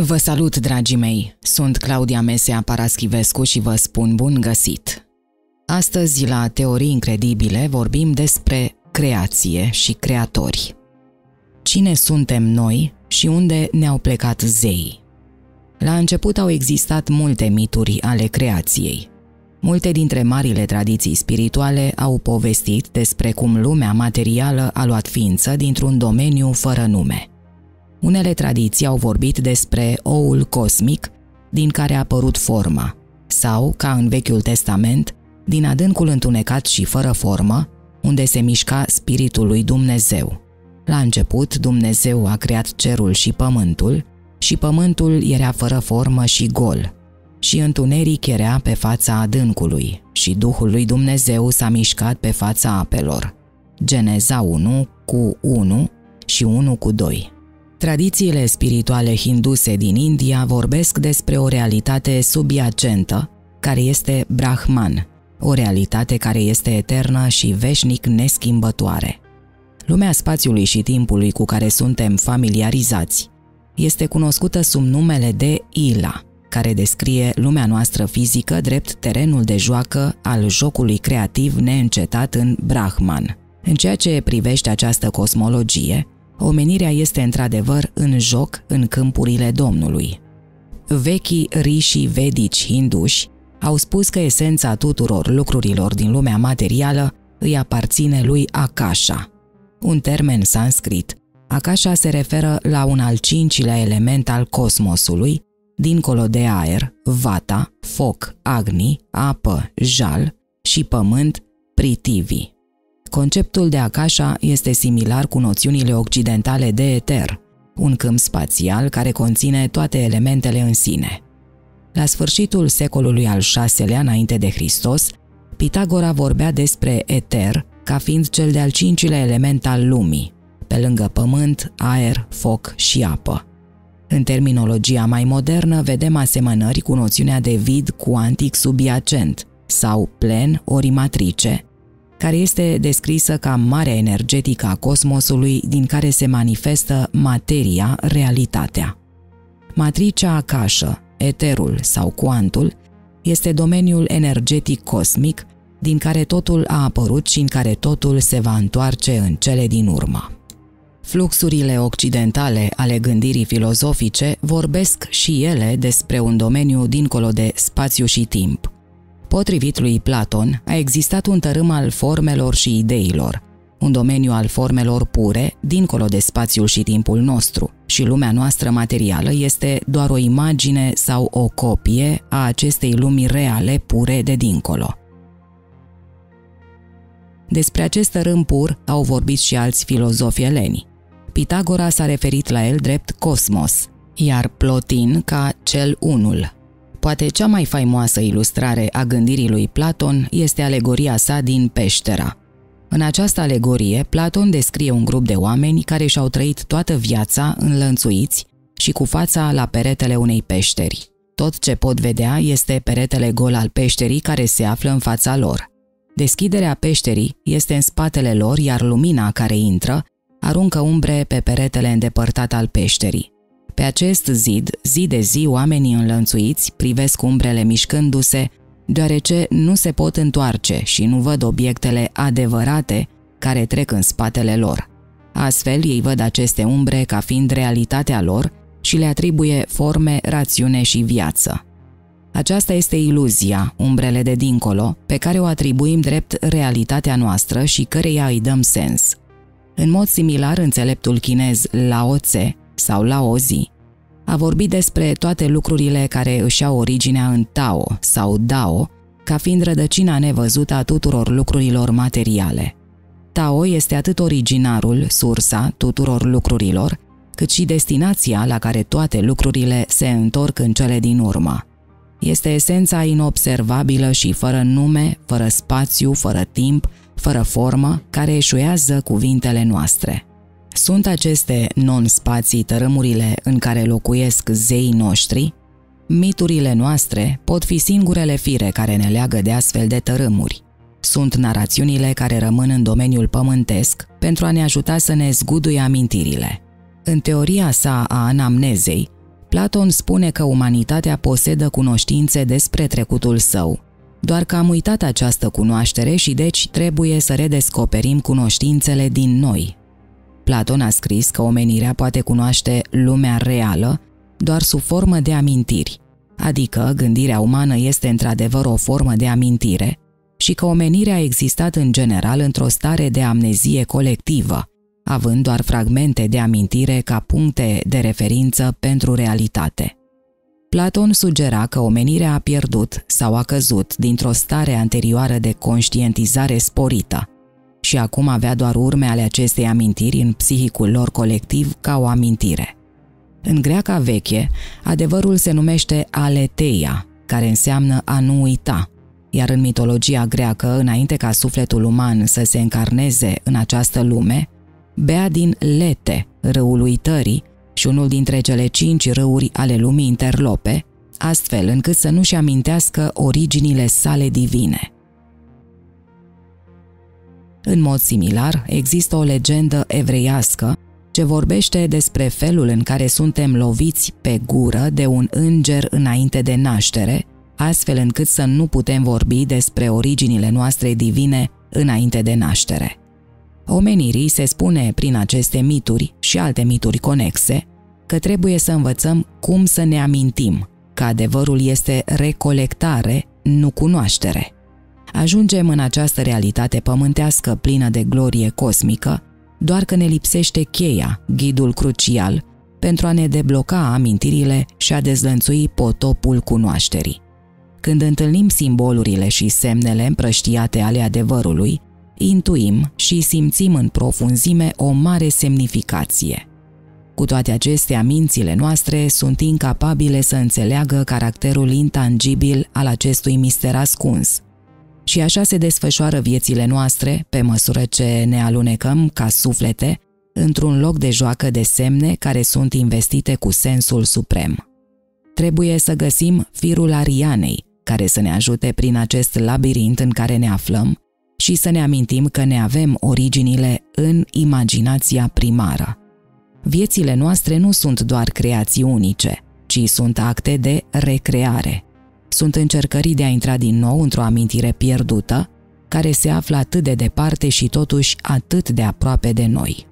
Vă salut, dragii mei! Sunt Claudia Mesea Paraschivescu și vă spun bun găsit! Astăzi, la Teorii Incredibile, vorbim despre creație și creatori. Cine suntem noi și unde ne-au plecat zeii? La început au existat multe mituri ale creației. Multe dintre marile tradiții spirituale au povestit despre cum lumea materială a luat ființă dintr-un domeniu fără nume – unele tradiții au vorbit despre oul cosmic din care a apărut forma, sau, ca în Vechiul Testament, din adâncul întunecat și fără formă, unde se mișca Spiritul lui Dumnezeu. La început, Dumnezeu a creat cerul și pământul, și pământul era fără formă și gol, și întuneric era pe fața adâncului, și Duhul lui Dumnezeu s-a mișcat pe fața apelor. Geneza 1 cu 1 și 1 cu 2. Tradițiile spirituale hinduse din India vorbesc despre o realitate subiacentă, care este Brahman, o realitate care este eternă și veșnic neschimbătoare. Lumea spațiului și timpului cu care suntem familiarizați este cunoscută sub numele de Ila, care descrie lumea noastră fizică drept terenul de joacă al jocului creativ neîncetat în Brahman. În ceea ce privește această cosmologie, omenirea este într-adevăr în joc în câmpurile Domnului. Vechii riși vedici hinduși au spus că esența tuturor lucrurilor din lumea materială îi aparține lui Akasha, un termen sanscrit. Akasha se referă la un al cincilea element al cosmosului, dincolo de aer, vata, foc, agni, apă, jal și pământ, pritivi. Conceptul de Akasha este similar cu noțiunile occidentale de eter, un câmp spațial care conține toate elementele în sine. La sfârșitul secolului al VI-lea înainte de Hristos, Pitagora vorbea despre eter ca fiind cel de-al cincilea element al lumii, pe lângă pământ, aer, foc și apă. În terminologia mai modernă vedem asemănări cu noțiunea de vid cuantic subiacent sau plen ori matrice, care este descrisă ca marea energetică a cosmosului din care se manifestă materia, realitatea. Matricea Akasha, eterul sau cuantul, este domeniul energetic cosmic din care totul a apărut și în care totul se va întoarce în cele din urmă. Fluxurile occidentale ale gândirii filozofice vorbesc și ele despre un domeniu dincolo de spațiu și timp – Potrivit lui Platon, a existat un tărâm al formelor și ideilor, un domeniu al formelor pure, dincolo de spațiul și timpul nostru, și lumea noastră materială este doar o imagine sau o copie a acestei lumi reale pure de dincolo. Despre acest tărâm pur au vorbit și alți filozofi eleni. Pitagora s-a referit la el drept cosmos, iar Plotin ca cel unul, Poate cea mai faimoasă ilustrare a gândirii lui Platon este alegoria sa din Peștera. În această alegorie, Platon descrie un grup de oameni care și-au trăit toată viața înlănțuiți și cu fața la peretele unei peșteri. Tot ce pot vedea este peretele gol al peșterii care se află în fața lor. Deschiderea peșterii este în spatele lor, iar lumina care intră aruncă umbre pe peretele îndepărtat al peșterii. Pe acest zid, zi de zi, oamenii înlănțuiți privesc umbrele mișcându-se, deoarece nu se pot întoarce și nu văd obiectele adevărate care trec în spatele lor. Astfel, ei văd aceste umbre ca fiind realitatea lor și le atribuie forme, rațiune și viață. Aceasta este iluzia, umbrele de dincolo, pe care o atribuim drept realitatea noastră și căreia îi dăm sens. În mod similar, înțeleptul chinez Lao Tse sau la o zi. A vorbit despre toate lucrurile care își au originea în Tao sau Dao, ca fiind rădăcina nevăzută a tuturor lucrurilor materiale. Tao este atât originarul, sursa tuturor lucrurilor, cât și destinația la care toate lucrurile se întorc în cele din urmă. Este esența inobservabilă și fără nume, fără spațiu, fără timp, fără formă, care eșuează cuvintele noastre. Sunt aceste non-spații tărâmurile în care locuiesc zeii noștri? Miturile noastre pot fi singurele fire care ne leagă de astfel de tărâmuri. Sunt narațiunile care rămân în domeniul pământesc pentru a ne ajuta să ne zguduie amintirile. În teoria sa a anamnezei, Platon spune că umanitatea posedă cunoștințe despre trecutul său, doar că am uitat această cunoaștere și deci trebuie să redescoperim cunoștințele din noi. Platon a scris că omenirea poate cunoaște lumea reală doar sub formă de amintiri, adică gândirea umană este într-adevăr o formă de amintire și că omenirea a existat în general într-o stare de amnezie colectivă, având doar fragmente de amintire ca puncte de referință pentru realitate. Platon sugera că omenirea a pierdut sau a căzut dintr-o stare anterioară de conștientizare sporită și acum avea doar urme ale acestei amintiri în psihicul lor colectiv ca o amintire. În greaca veche, adevărul se numește aleteia, care înseamnă a nu uita, iar în mitologia greacă, înainte ca sufletul uman să se încarneze în această lume, bea din Lete, râul uitării, și unul dintre cele cinci râuri ale lumii interlope, astfel încât să nu-și amintească originile sale divine. În mod similar, există o legendă evreiască ce vorbește despre felul în care suntem loviți pe gură de un înger înainte de naștere, astfel încât să nu putem vorbi despre originile noastre divine înainte de naștere. Omenirii se spune prin aceste mituri și alte mituri conexe că trebuie să învățăm cum să ne amintim că adevărul este recolectare, nu cunoaștere. Ajungem în această realitate pământească plină de glorie cosmică, doar că ne lipsește cheia, ghidul crucial, pentru a ne debloca amintirile și a dezlănțui potopul cunoașterii. Când întâlnim simbolurile și semnele împrăștiate ale adevărului, intuim și simțim în profunzime o mare semnificație. Cu toate acestea, mințile noastre sunt incapabile să înțeleagă caracterul intangibil al acestui mister ascuns. Și așa se desfășoară viețile noastre, pe măsură ce ne alunecăm ca suflete într-un loc de joacă de semne care sunt investite cu sensul suprem. Trebuie să găsim firul Arianei, care să ne ajute prin acest labirint în care ne aflăm și să ne amintim că ne avem originile în imaginația primară. Viețile noastre nu sunt doar creații unice, ci sunt acte de recreare. Sunt încercări de a intra din nou într-o amintire pierdută, care se află atât de departe și totuși atât de aproape de noi.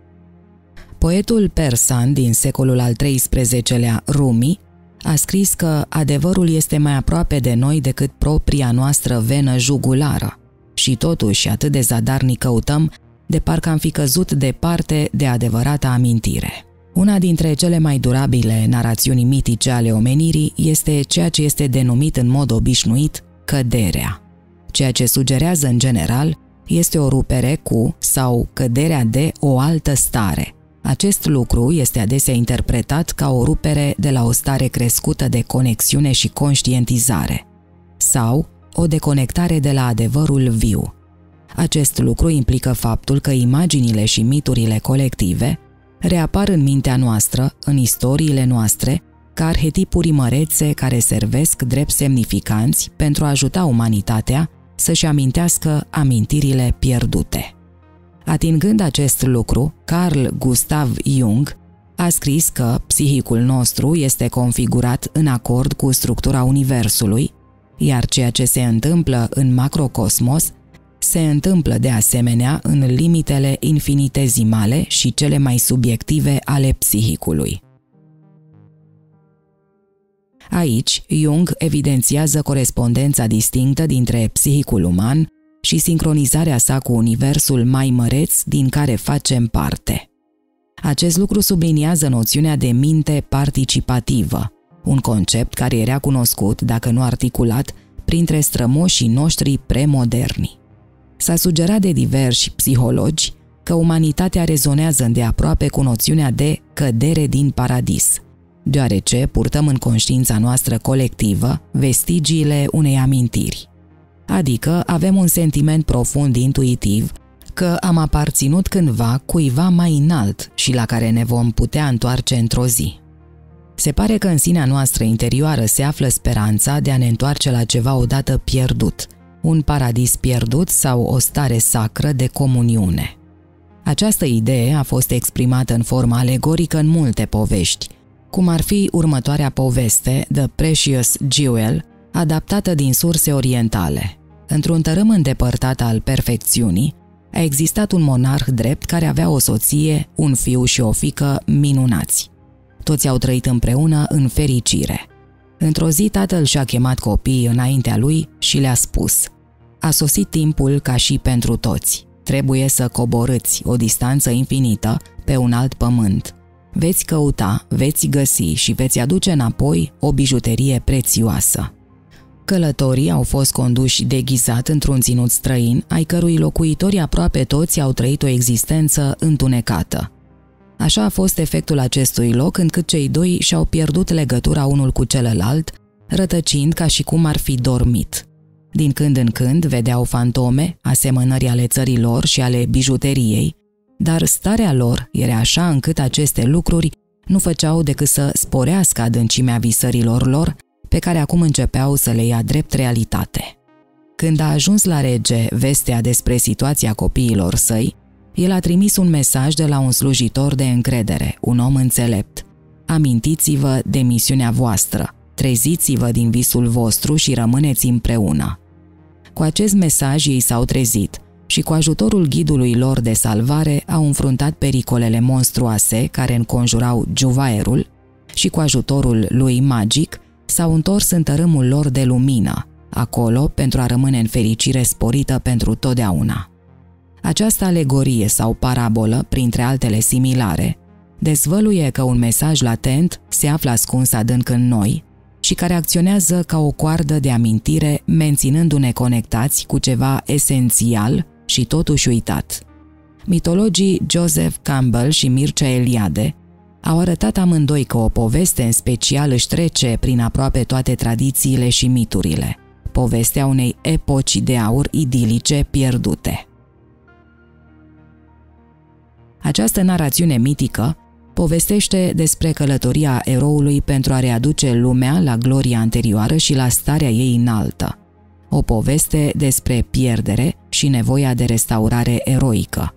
Poetul persan din secolul al XIII-lea, Rumi, a scris că adevărul este mai aproape de noi decât propria noastră venă jugulară și totuși atât de zadarnic căutăm de parcă am fi căzut departe de adevărata amintire. Una dintre cele mai durabile narațiuni mitice ale omenirii este ceea ce este denumit în mod obișnuit căderea. Ceea ce sugerează în general este o rupere cu sau căderea de o altă stare. Acest lucru este adesea interpretat ca o rupere de la o stare crescută de conexiune și conștientizare sau o deconectare de la adevărul viu. Acest lucru implică faptul că imaginile și miturile colective reapar în mintea noastră, în istoriile noastre, ca arhetipuri mărețe care servesc drept semnificanți pentru a ajuta umanitatea să-și amintească amintirile pierdute. Atingând acest lucru, Carl Gustav Jung a scris că psihicul nostru este configurat în acord cu structura Universului, iar ceea ce se întâmplă în macrocosmos se întâmplă de asemenea în limitele infinitezimale și cele mai subiective ale psihicului. Aici, Jung evidențiază corespondența distinctă dintre psihicul uman și sincronizarea sa cu universul mai măreț din care facem parte. Acest lucru subliniază noțiunea de minte participativă, un concept care era cunoscut, dacă nu articulat, printre strămoșii noștri premoderni. S-a sugerat de diversi psihologi că umanitatea rezonează îndeaproape cu noțiunea de cădere din paradis, deoarece purtăm în conștiința noastră colectivă vestigiile unei amintiri. Adică avem un sentiment profund intuitiv că am aparținut cândva cuiva mai înalt și la care ne vom putea întoarce într-o zi. Se pare că în sinea noastră interioară se află speranța de a ne întoarce la ceva odată pierdut, un paradis pierdut sau o stare sacră de comuniune. Această idee a fost exprimată în formă alegorică în multe povești, cum ar fi următoarea poveste, The Precious Jewel, adaptată din surse orientale. Într-un tărâm îndepărtat al perfecțiunii, a existat un monarh drept care avea o soție, un fiu și o fică minunați. Toți au trăit împreună în fericire. Într-o zi tatăl și-a chemat copiii înaintea lui și le-a spus A sosit timpul ca și pentru toți. Trebuie să coborâți o distanță infinită pe un alt pământ. Veți căuta, veți găsi și veți aduce înapoi o bijuterie prețioasă. Călătorii au fost conduși deghizat într-un ținut străin, ai cărui locuitori aproape toți au trăit o existență întunecată. Așa a fost efectul acestui loc încât cei doi și-au pierdut legătura unul cu celălalt, rătăcind ca și cum ar fi dormit. Din când în când vedeau fantome, asemănări ale țării lor și ale bijuteriei, dar starea lor era așa încât aceste lucruri nu făceau decât să sporească adâncimea visărilor lor, pe care acum începeau să le ia drept realitate. Când a ajuns la rege vestea despre situația copiilor săi, el a trimis un mesaj de la un slujitor de încredere, un om înțelept. Amintiți-vă de misiunea voastră, treziți-vă din visul vostru și rămâneți împreună. Cu acest mesaj ei s-au trezit și cu ajutorul ghidului lor de salvare au înfruntat pericolele monstruoase care înconjurau Juvaerul și cu ajutorul lui magic s-au întors în tărâmul lor de lumină, acolo pentru a rămâne în fericire sporită pentru totdeauna. Această alegorie sau parabolă, printre altele similare, dezvăluie că un mesaj latent se află ascuns adânc în noi și care acționează ca o coardă de amintire, menținându-ne conectați cu ceva esențial și totuși uitat. Mitologii Joseph Campbell și Mircea Eliade au arătat amândoi că o poveste în special își trece prin aproape toate tradițiile și miturile, povestea unei epoci de aur idilice pierdute. Această narațiune mitică povestește despre călătoria eroului pentru a readuce lumea la gloria anterioară și la starea ei înaltă. O poveste despre pierdere și nevoia de restaurare eroică.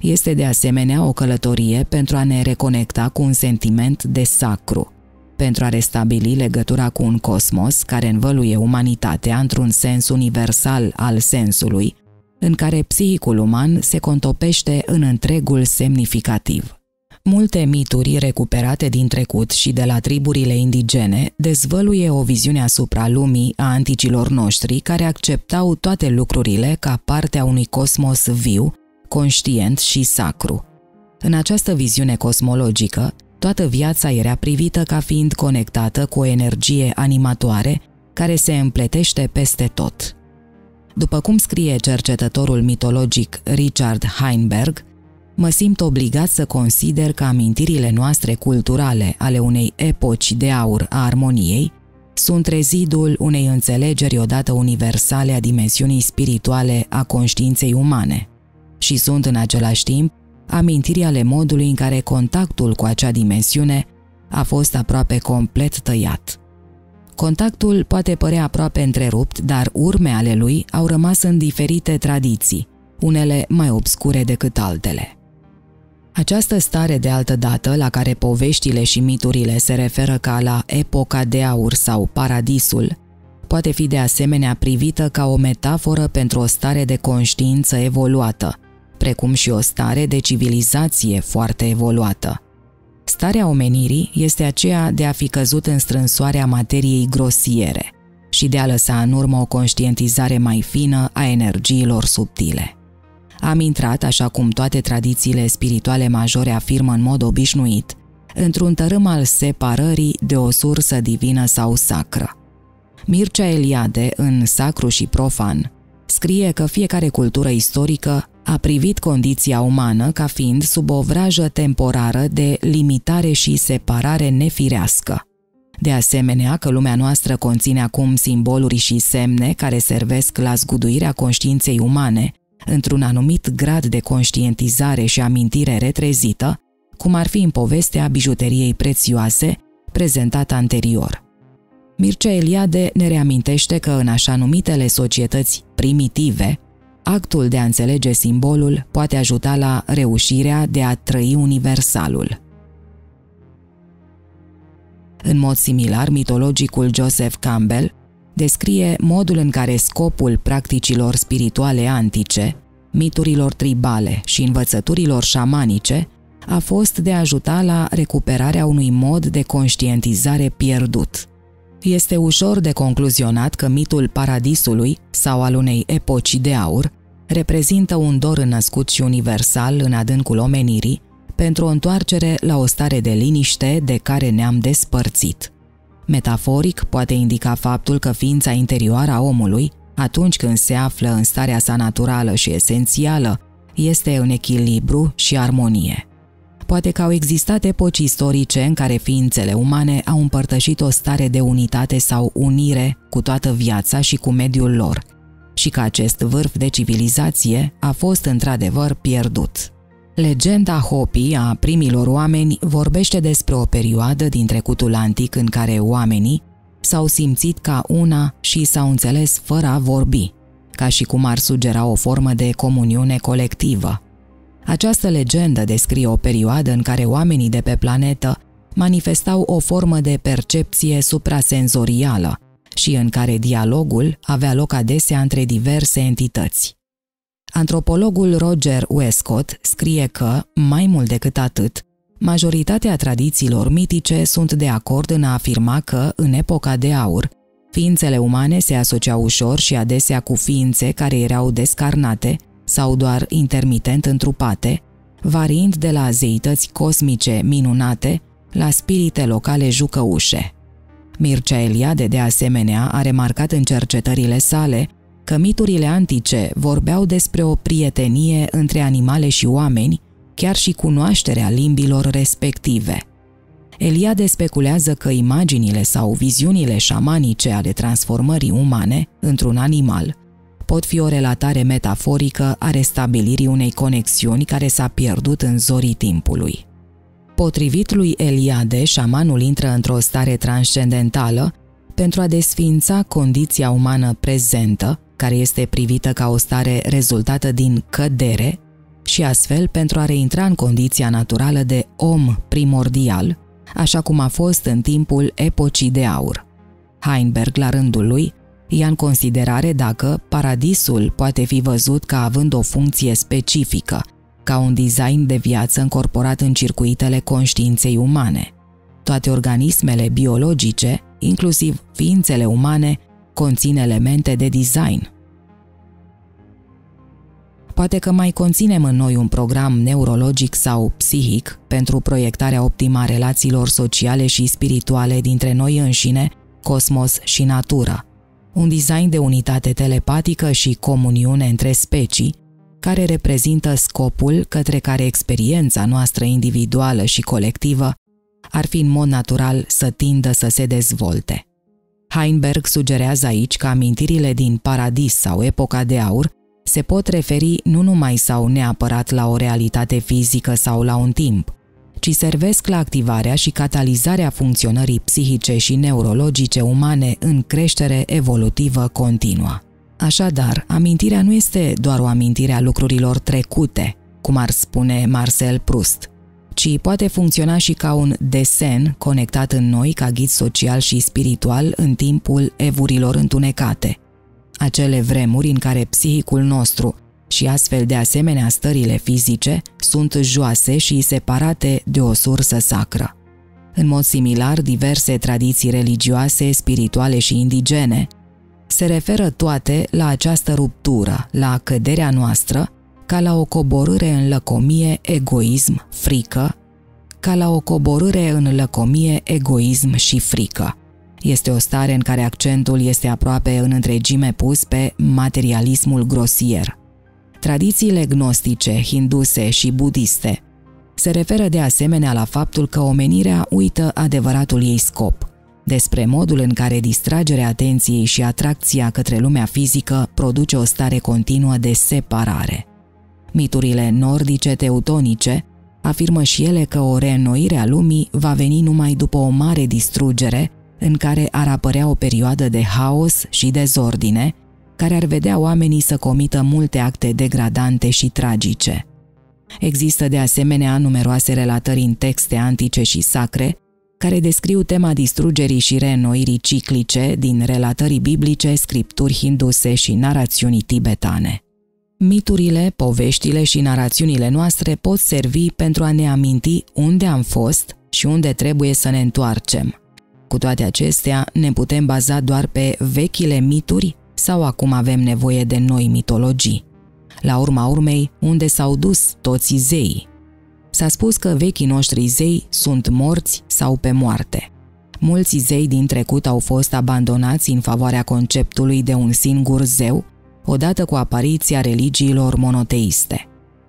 Este de asemenea o călătorie pentru a ne reconecta cu un sentiment de sacru, pentru a restabili legătura cu un cosmos care învăluie umanitatea într-un sens universal al sensului, în care psihicul uman se contopește în întregul semnificativ. Multe mituri recuperate din trecut și de la triburile indigene dezvăluie o viziune asupra lumii a anticilor noștri care acceptau toate lucrurile ca parte a unui cosmos viu, conștient și sacru. În această viziune cosmologică, toată viața era privită ca fiind conectată cu o energie animatoare care se împletește peste tot. După cum scrie cercetătorul mitologic Richard Heinberg, mă simt obligat să consider că amintirile noastre culturale ale unei epoci de aur a armoniei sunt rezidul unei înțelegeri odată universale a dimensiunii spirituale a conștiinței umane și sunt în același timp amintiri ale modului în care contactul cu acea dimensiune a fost aproape complet tăiat. Contactul poate părea aproape întrerupt, dar urme ale lui au rămas în diferite tradiții, unele mai obscure decât altele. Această stare de altă dată, la care poveștile și miturile se referă ca la epoca de aur sau paradisul, poate fi de asemenea privită ca o metaforă pentru o stare de conștiință evoluată, precum și o stare de civilizație foarte evoluată. Starea omenirii este aceea de a fi căzut în strânsoarea materiei grosiere și de a lăsa în urmă o conștientizare mai fină a energiilor subtile. Am intrat, așa cum toate tradițiile spirituale majore afirmă în mod obișnuit, într-un tărâm al separării de o sursă divină sau sacră. Mircea Eliade, în Sacru și Profan, scrie că fiecare cultură istorică a privit condiția umană ca fiind sub o vrajă temporară de limitare și separare nefirească. De asemenea, că lumea noastră conține acum simboluri și semne care servesc la zguduirea conștiinței umane într-un anumit grad de conștientizare și amintire retrezită, cum ar fi în povestea bijuteriei prețioase prezentată anterior. Mircea Eliade ne reamintește că în așa numitele societăți primitive, actul de a înțelege simbolul poate ajuta la reușirea de a trăi universalul. În mod similar, mitologicul Joseph Campbell descrie modul în care scopul practicilor spirituale antice, miturilor tribale și învățăturilor șamanice a fost de a ajuta la recuperarea unui mod de conștientizare pierdut. Este ușor de concluzionat că mitul paradisului sau al unei epoci de aur reprezintă un dor născut și universal în adâncul omenirii pentru o întoarcere la o stare de liniște de care ne-am despărțit. Metaforic poate indica faptul că ființa interioară a omului, atunci când se află în starea sa naturală și esențială, este în echilibru și armonie. Poate că au existat epoci istorice în care ființele umane au împărtășit o stare de unitate sau unire cu toată viața și cu mediul lor, și că acest vârf de civilizație a fost într-adevăr pierdut. Legenda Hopi a primilor oameni vorbește despre o perioadă din trecutul antic în care oamenii s-au simțit ca una și s-au înțeles fără a vorbi, ca și cum ar sugera o formă de comuniune colectivă. Această legendă descrie o perioadă în care oamenii de pe planetă manifestau o formă de percepție suprasenzorială și în care dialogul avea loc adesea între diverse entități. Antropologul Roger Westcott scrie că, mai mult decât atât, majoritatea tradițiilor mitice sunt de acord în a afirma că, în epoca de aur, ființele umane se asociau ușor și adesea cu ființe care erau descarnate sau doar intermitent întrupate, variind de la zeități cosmice minunate la spirite locale jucăușe. Mircea Eliade, de asemenea, a remarcat în cercetările sale că miturile antice vorbeau despre o prietenie între animale și oameni, chiar și cunoașterea limbilor respective. Eliade speculează că imaginile sau viziunile șamanice ale transformării umane într-un animal pot fi o relatare metaforică a restabilirii unei conexiuni care s-a pierdut în zorii timpului. Potrivit lui Eliade, șamanul intră într-o stare transcendentală pentru a desfința condiția umană prezentă, care este privită ca o stare rezultată din cădere, și astfel pentru a reintra în condiția naturală de om primordial, așa cum a fost în timpul epocii de aur. Heinberg, la rândul lui, ia în considerare dacă paradisul poate fi văzut ca având o funcție specifică, ca un design de viață încorporat în circuitele conștiinței umane. Toate organismele biologice, inclusiv ființele umane, conțin elemente de design. Poate că mai conținem în noi un program neurologic sau psihic pentru proiectarea optimă a relațiilor sociale și spirituale dintre noi înșine, cosmos și natură. Un design de unitate telepatică și comuniune între specii, care reprezintă scopul către care experiența noastră individuală și colectivă ar fi în mod natural să tindă să se dezvolte. Heinberg sugerează aici că amintirile din paradis sau epoca de aur se pot referi nu numai sau neapărat la o realitate fizică sau la un timp, ci servesc la activarea și catalizarea funcționării psihice și neurologice umane în creștere evolutivă continuă. Așadar, amintirea nu este doar o amintire a lucrurilor trecute, cum ar spune Marcel Proust, ci poate funcționa și ca un desen conectat în noi ca ghid social și spiritual în timpul evurilor întunecate. Acele vremuri în care psihicul nostru și astfel de asemenea stările fizice sunt joase și separate de o sursă sacră. În mod similar, diverse tradiții religioase, spirituale și indigene se referă toate la această ruptură, la căderea noastră, ca la o coborâre în lăcomie, egoism, frică, ca la o coborâre în lăcomie, egoism și frică. Este o stare în care accentul este aproape în întregime pus pe materialismul grosier. Tradițiile gnostice, hinduse și budiste se referă de asemenea la faptul că omenirea uită adevăratul ei scop – despre modul în care distragerea atenției și atracția către lumea fizică produce o stare continuă de separare. Miturile nordice teutonice afirmă și ele că o reînnoire a lumii va veni numai după o mare distrugere în care ar apărea o perioadă de haos și dezordine, care ar vedea oamenii să comită multe acte degradante și tragice. Există de asemenea numeroase relatări în texte antice și sacre care descriu tema distrugerii și reînnoirii ciclice din relatării biblice, scripturi hinduse și narațiuni tibetane. Miturile, poveștile și narațiunile noastre pot servi pentru a ne aminti unde am fost și unde trebuie să ne întoarcem. Cu toate acestea, ne putem baza doar pe vechile mituri sau acum avem nevoie de noi mitologii? La urma urmei, unde s-au dus toți zeii? S-a spus că vechii noștri zei sunt morți sau pe moarte. Mulți zei din trecut au fost abandonați în favoarea conceptului de un singur zeu, odată cu apariția religiilor monoteiste.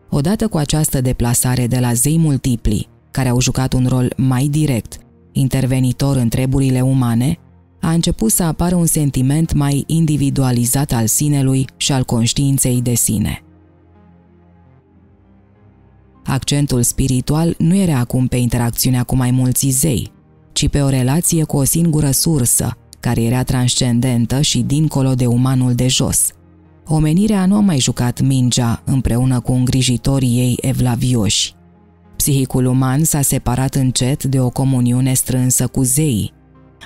Odată cu această deplasare de la zei multipli, care au jucat un rol mai direct, intervenitor în treburile umane, a început să apară un sentiment mai individualizat al sinelui și al conștiinței de sine. Accentul spiritual nu era acum pe interacțiunea cu mai mulți zei, ci pe o relație cu o singură sursă, care era transcendentă și dincolo de umanul de jos. Omenirea nu a mai jucat mingea împreună cu îngrijitorii ei evlavioși. Psihicul uman s-a separat încet de o comuniune strânsă cu zeii.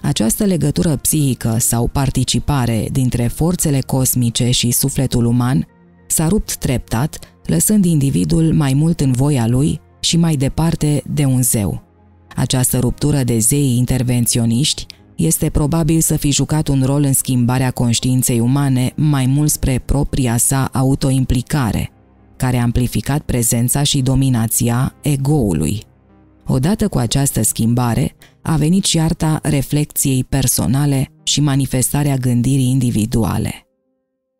Această legătură psihică sau participare dintre forțele cosmice și sufletul uman s-a rupt treptat lăsând individul mai mult în voia lui și mai departe de un zeu. Această ruptură de zei intervenționiști este probabil să fi jucat un rol în schimbarea conștiinței umane mai mult spre propria sa autoimplicare, care a amplificat prezența și dominația egoului. Odată cu această schimbare, a venit și arta reflecției personale și manifestarea gândirii individuale.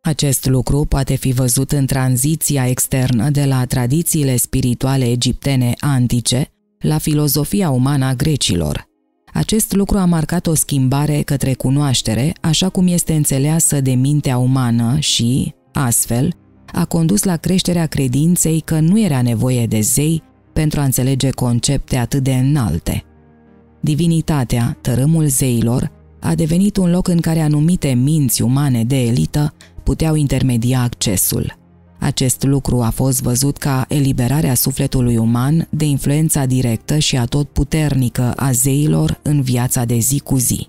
Acest lucru poate fi văzut în tranziția externă de la tradițiile spirituale egiptene antice la filozofia umană a grecilor. Acest lucru a marcat o schimbare către cunoaștere, așa cum este înțeleasă de mintea umană și, astfel, a condus la creșterea credinței că nu era nevoie de zei pentru a înțelege concepte atât de înalte. Divinitatea, tărâmul zeilor, a devenit un loc în care anumite minți umane de elită puteau intermedia accesul. Acest lucru a fost văzut ca eliberarea sufletului uman de influența directă și atotputernică a zeilor în viața de zi cu zi.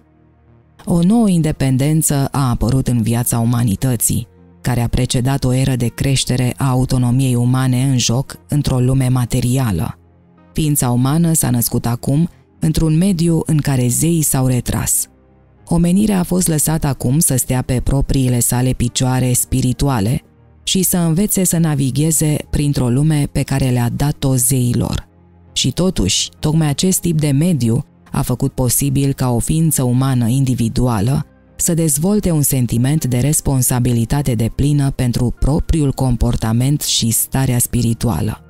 O nouă independență a apărut în viața umanității, care a precedat o eră de creștere a autonomiei umane în joc într-o lume materială. Ființa umană s-a născut acum într-un mediu în care zeii s-au retras – Omenirea a fost lăsată acum să stea pe propriile sale picioare spirituale și să învețe să navigheze printr-o lume pe care le-a dat-o zeilor. Și totuși, tocmai acest tip de mediu a făcut posibil ca o ființă umană individuală să dezvolte un sentiment de responsabilitate de plină pentru propriul comportament și starea spirituală.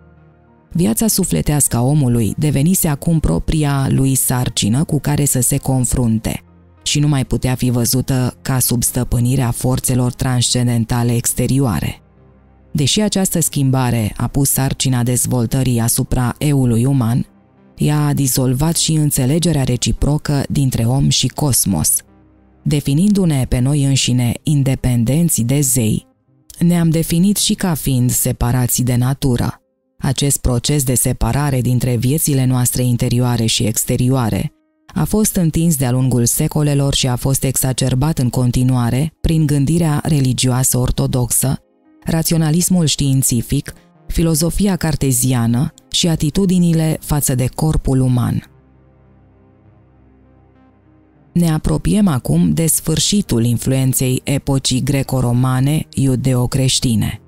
Viața sufletească a omului devenise acum propria lui sarcină cu care să se confrunte – și nu mai putea fi văzută ca sub stăpânirea forțelor transcendentale exterioare. Deși această schimbare a pus sarcina dezvoltării asupra eului uman, ea a dizolvat și înțelegerea reciprocă dintre om și cosmos. Definindu-ne pe noi înșine independenți de zei, ne-am definit și ca fiind separați de natură. Acest proces de separare dintre viețile noastre interioare și exterioare a fost întins de-a lungul secolelor și a fost exacerbat în continuare prin gândirea religioasă ortodoxă, raționalismul științific, filozofia carteziană și atitudinile față de corpul uman. Ne apropiem acum de sfârșitul influenței epocii greco-romane iudeo-creștine.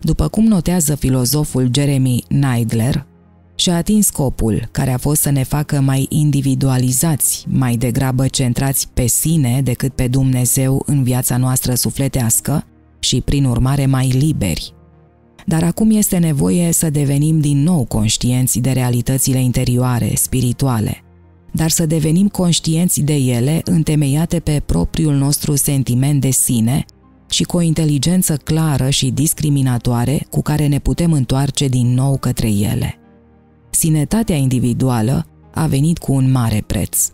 După cum notează filozoful Jeremy Neidler, și-a atins scopul, care a fost să ne facă mai individualizați, mai degrabă centrați pe sine decât pe Dumnezeu în viața noastră sufletească și, prin urmare, mai liberi. Dar acum este nevoie să devenim din nou conștienți de realitățile interioare, spirituale, dar să devenim conștienți de ele întemeiate pe propriul nostru sentiment de sine și cu o inteligență clară și discriminatoare cu care ne putem întoarce din nou către ele sinetatea individuală a venit cu un mare preț.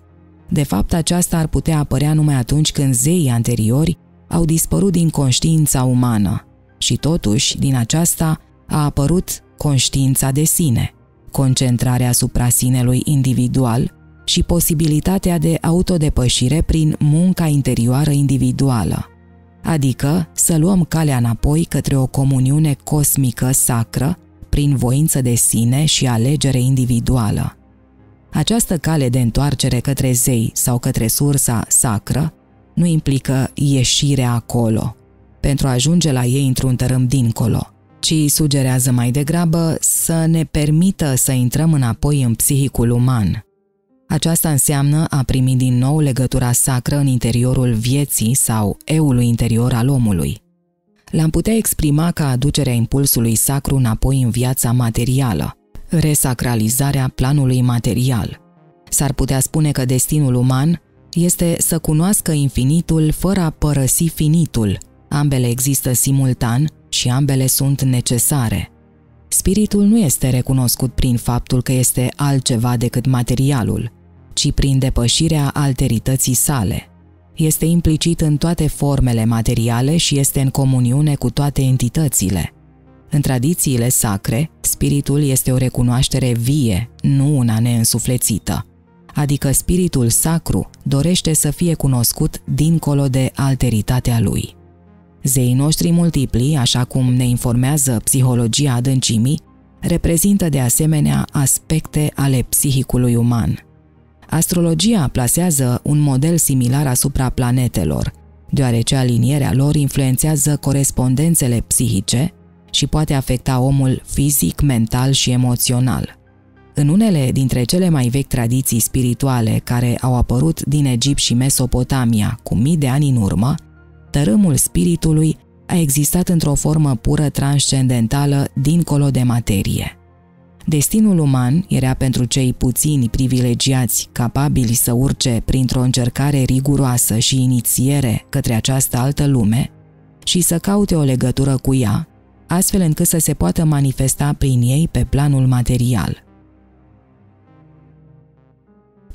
De fapt, aceasta ar putea apărea numai atunci când zeii anteriori au dispărut din conștiința umană și totuși, din aceasta a apărut conștiința de sine, concentrarea asupra sinelui individual, și posibilitatea de autodepășire prin munca interioară individuală, adică să luăm calea înapoi către o comuniune cosmică sacră prin voință de sine și alegere individuală. Această cale de întoarcere către zei sau către sursa sacră nu implică ieșirea acolo, pentru a ajunge la ei într-un tărâm dincolo, ci sugerează mai degrabă să ne permită să intrăm înapoi în psihicul uman. Aceasta înseamnă a primi din nou legătura sacră în interiorul vieții sau eului interior al omului. L-am putea exprima ca aducerea impulsului sacru înapoi în viața materială, resacralizarea planului material. S-ar putea spune că destinul uman este să cunoască infinitul fără a părăsi finitul. Ambele există simultan și ambele sunt necesare. Spiritul nu este recunoscut prin faptul că este altceva decât materialul, ci prin depășirea alterității sale. Este implicit în toate formele materiale și este în comuniune cu toate entitățile. În tradițiile sacre, spiritul este o recunoaștere vie, nu una neînsuflețită adică spiritul sacru dorește să fie cunoscut dincolo de alteritatea lui. Zeii noștri multipli, așa cum ne informează psihologia adâncimii, reprezintă de asemenea aspecte ale psihicului uman. Astrologia plasează un model similar asupra planetelor, deoarece alinierea lor influențează corespondențele psihice și poate afecta omul fizic, mental și emoțional – în unele dintre cele mai vechi tradiții spirituale care au apărut din Egipt și Mesopotamia cu mii de ani în urmă, tărâmul spiritului a existat într-o formă pură transcendentală dincolo de materie. Destinul uman era pentru cei puțini privilegiați capabili să urce printr-o încercare riguroasă și inițiere către această altă lume și să caute o legătură cu ea, astfel încât să se poată manifesta prin ei pe planul material.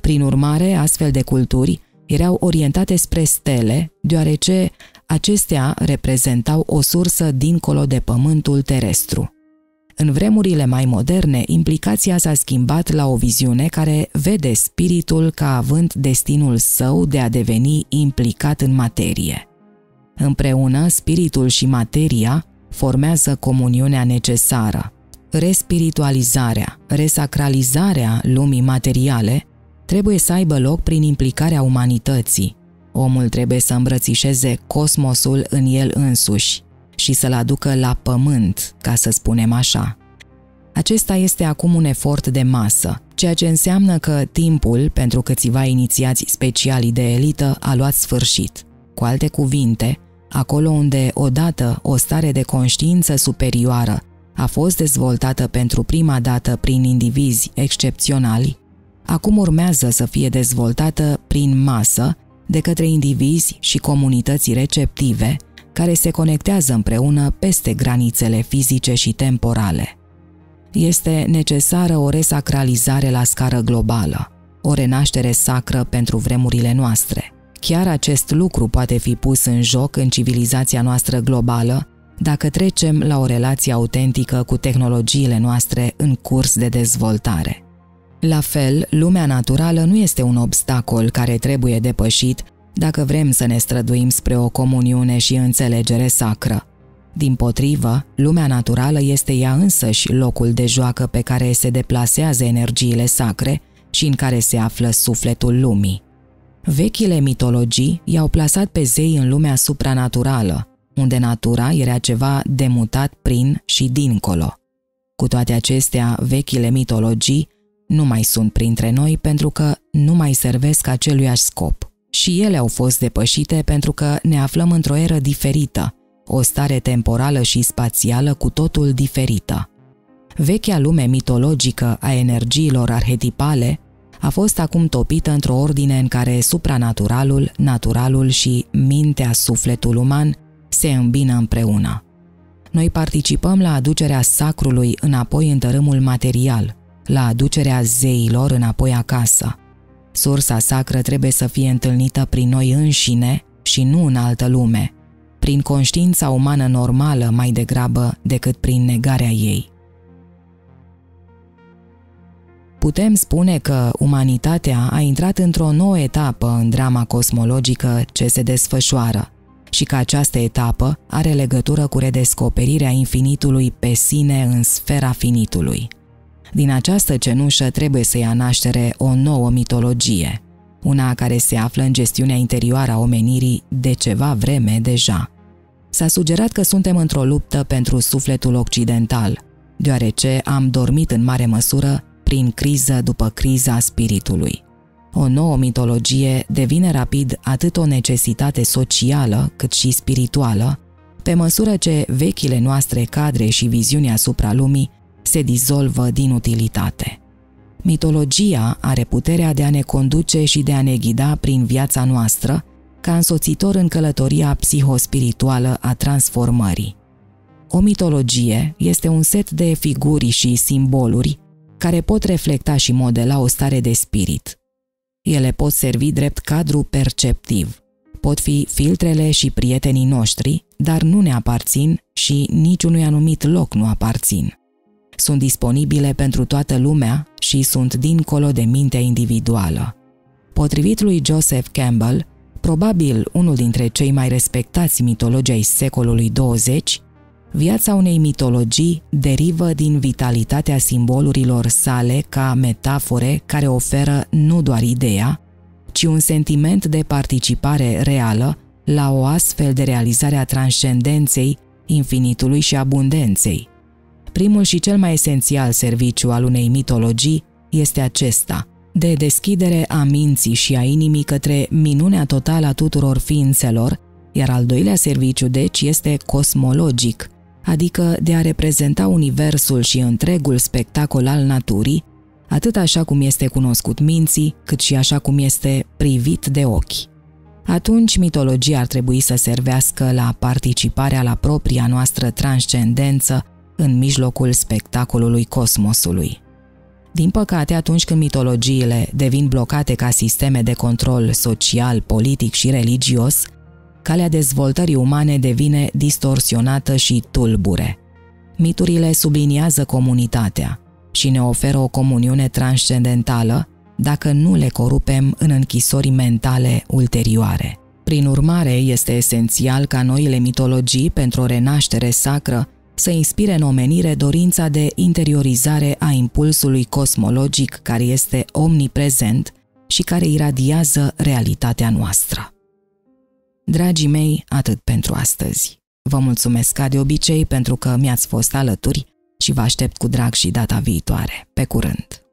Prin urmare, astfel de culturi erau orientate spre stele, deoarece acestea reprezentau o sursă dincolo de pământul terestru. În vremurile mai moderne, implicația s-a schimbat la o viziune care vede spiritul ca având destinul său de a deveni implicat în materie. Împreună, spiritul și materia formează comuniunea necesară. Respiritualizarea, resacralizarea lumii materiale trebuie să aibă loc prin implicarea umanității. Omul trebuie să îmbrățișeze cosmosul în el însuși și să-l aducă la pământ, ca să spunem așa. Acesta este acum un efort de masă, ceea ce înseamnă că timpul pentru câțiva inițiați speciali de elită a luat sfârșit. Cu alte cuvinte, acolo unde odată o stare de conștiință superioară a fost dezvoltată pentru prima dată prin indivizi excepționali, acum urmează să fie dezvoltată prin masă de către indivizi și comunități receptive care se conectează împreună peste granițele fizice și temporale. Este necesară o resacralizare la scară globală, o renaștere sacră pentru vremurile noastre. Chiar acest lucru poate fi pus în joc în civilizația noastră globală dacă trecem la o relație autentică cu tehnologiile noastre în curs de dezvoltare. La fel, lumea naturală nu este un obstacol care trebuie depășit dacă vrem să ne străduim spre o comuniune și înțelegere sacră. Din potrivă, lumea naturală este ea însăși locul de joacă pe care se deplasează energiile sacre și în care se află sufletul lumii. Vechile mitologii i-au plasat pe zei în lumea supranaturală, unde natura era ceva demutat prin și dincolo. Cu toate acestea, vechile mitologii nu mai sunt printre noi pentru că nu mai servesc aceluiași scop. Și ele au fost depășite pentru că ne aflăm într-o eră diferită, o stare temporală și spațială cu totul diferită. Vechea lume mitologică a energiilor arhetipale a fost acum topită într-o ordine în care supranaturalul, naturalul și mintea, sufletul uman se îmbină împreună. Noi participăm la aducerea sacrului înapoi în tărâmul material – la aducerea zeilor înapoi acasă. Sursa sacră trebuie să fie întâlnită prin noi înșine și nu în altă lume, prin conștiința umană normală mai degrabă decât prin negarea ei. Putem spune că umanitatea a intrat într-o nouă etapă în drama cosmologică ce se desfășoară și că această etapă are legătură cu redescoperirea infinitului pe sine în sfera finitului. Din această cenușă trebuie să ia naștere o nouă mitologie, una care se află în gestiunea interioară a omenirii de ceva vreme deja. S-a sugerat că suntem într-o luptă pentru sufletul occidental, deoarece am dormit în mare măsură prin criză după criza spiritului. O nouă mitologie devine rapid atât o necesitate socială cât și spirituală, pe măsură ce vechile noastre cadre și viziuni asupra lumii se dizolvă din utilitate. Mitologia are puterea de a ne conduce și de a ne ghida prin viața noastră, ca însoțitor în călătoria psihospirituală a transformării. O mitologie este un set de figuri și simboluri care pot reflecta și modela o stare de spirit. Ele pot servi drept cadru perceptiv, pot fi filtrele și prietenii noștri, dar nu ne aparțin și niciunui anumit loc nu aparțin. Sunt disponibile pentru toată lumea și sunt dincolo de mintea individuală. Potrivit lui Joseph Campbell, probabil unul dintre cei mai respectați mitologi ai secolului 20, Viața unei mitologii derivă din vitalitatea simbolurilor sale ca metafore care oferă nu doar ideea, ci un sentiment de participare reală la o astfel de realizare a transcendenței, infinitului și abundenței. Primul și cel mai esențial serviciu al unei mitologii este acesta, de deschidere a minții și a inimii către minunea totală a tuturor ființelor, iar al doilea serviciu, deci, este cosmologic, adică de a reprezenta universul și întregul spectacol al naturii, atât așa cum este cunoscut minții, cât și așa cum este privit de ochi. Atunci mitologia ar trebui să servească la participarea la propria noastră transcendență în mijlocul spectacolului cosmosului. Din păcate, atunci când mitologiile devin blocate ca sisteme de control social, politic și religios, calea dezvoltării umane devine distorsionată și tulbure. Miturile subliniază comunitatea și ne oferă o comuniune transcendentală dacă nu le corupem în închisori mentale ulterioare. Prin urmare, este esențial ca noile mitologii pentru o renaștere sacră să inspire în omenire dorința de interiorizare a impulsului cosmologic care este omniprezent și care iradiază realitatea noastră. Dragii mei, atât pentru astăzi. Vă mulțumesc ca de obicei pentru că mi-ați fost alături și vă aștept cu drag și data viitoare. Pe curând!